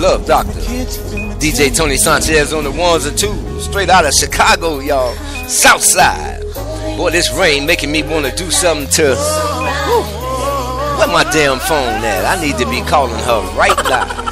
love doctor. DJ Tony Sanchez on the ones and twos, straight out of Chicago, y'all. South side. Boy, this rain making me want to do something to. Whew, where my damn phone at? I need to be calling her right now.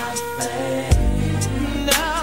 my face. Now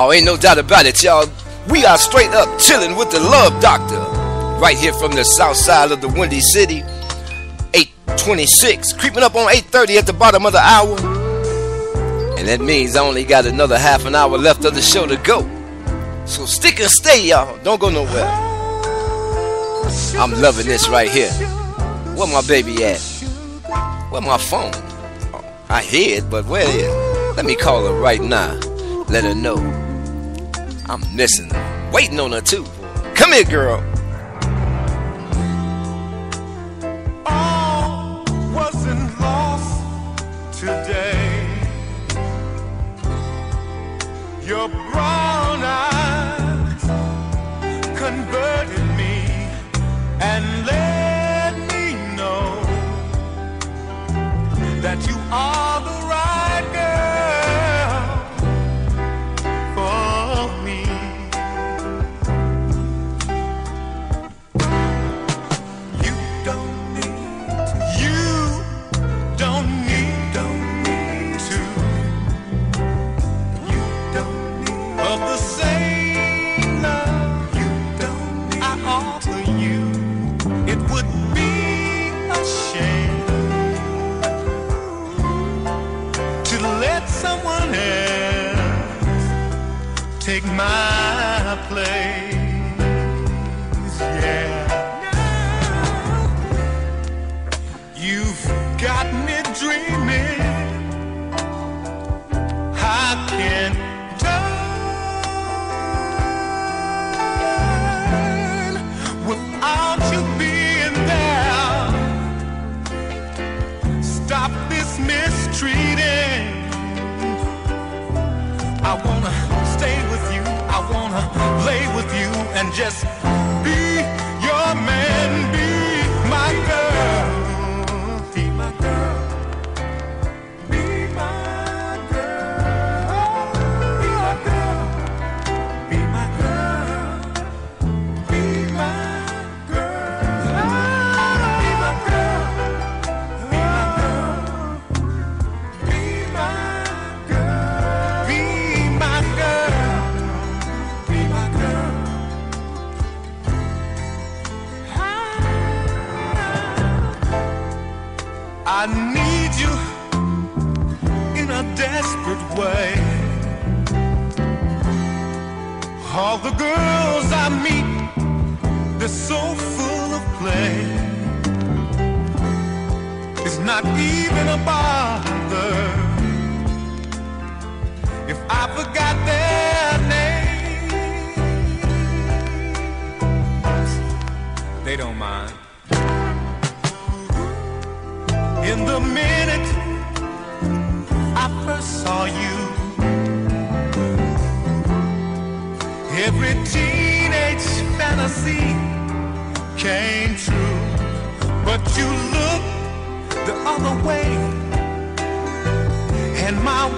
Oh, ain't no doubt about it, y'all. We are straight up chilling with the Love Doctor. Right here from the south side of the Windy City. 826. Creeping up on 830 at the bottom of the hour. And that means I only got another half an hour left of the show to go. So stick and stay, y'all. Don't go nowhere. I'm loving this right here. Where my baby at? Where my phone? Oh, I hear it, but where is it? Let me call her right now. Let her know. I'm missing her. Waiting on her too. Come here, girl. Your brown eyes converted me and let me know that you are the my and just desperate way. All the girls I meet, they're so full of play. It's not even a bother if I forgot their names. They don't mind. In the minute saw you, every teenage fantasy came true. But you looked the other way, and my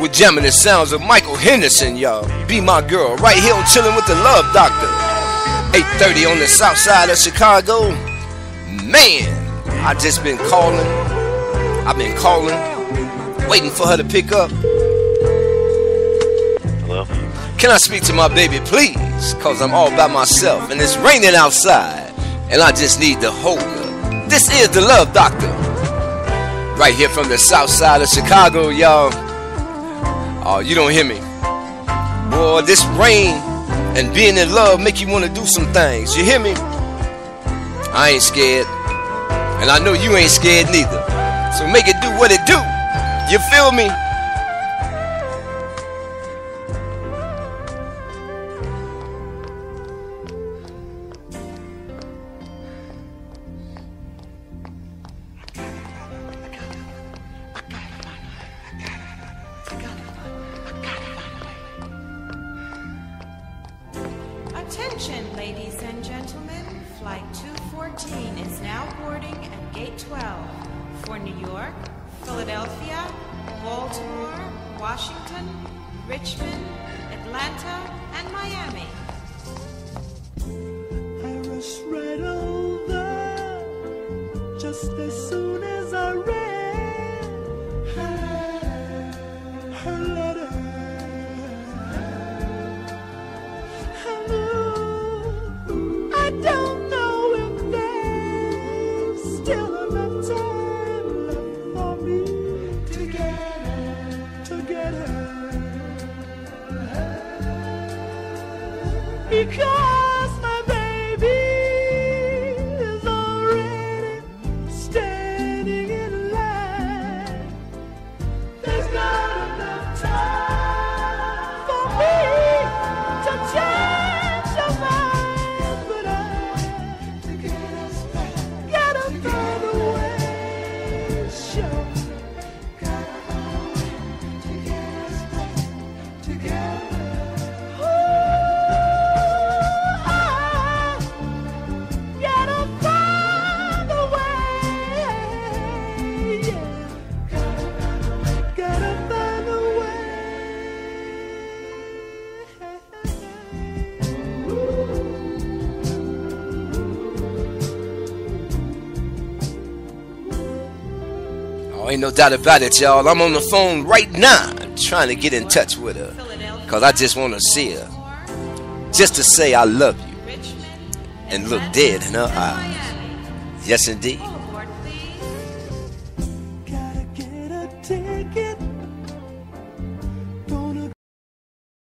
We're jamming the sounds of Michael Henderson, y'all. Be my girl, right here on Chilling with the Love Doctor. 8:30 on the south side of Chicago. Man, I just been calling. I've been calling, waiting for her to pick up. you. Can I speak to my baby, please? Cause I'm all by myself and it's raining outside. And I just need to hold her. This is the Love Doctor. Right here from the south side of Chicago, y'all. Oh, you don't hear me. Boy, this rain and being in love make you want to do some things. You hear me? I ain't scared. And I know you ain't scared neither. So make it do what it do. You feel me? 812 for New York, Philadelphia, Baltimore, Washington, Richmond, Atlanta, and Miami. Right over just as soon as there's Ain't no doubt about it, y'all. I'm on the phone right now trying to get in touch with her. Cause I just want to see her. Just to say I love you and look dead in her eyes. Yes, indeed.